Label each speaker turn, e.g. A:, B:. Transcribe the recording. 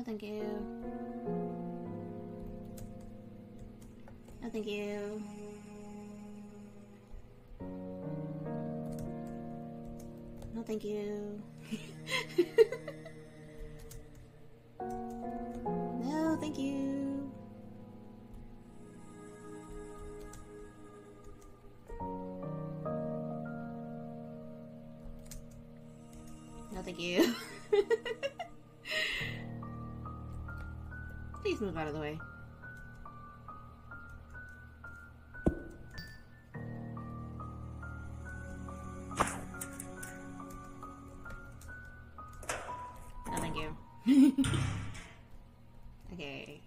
A: Oh, oh, oh, no, thank you. No, thank you. No, thank you. no, thank you. No, thank you. Please move out of the way. No, thank you. okay.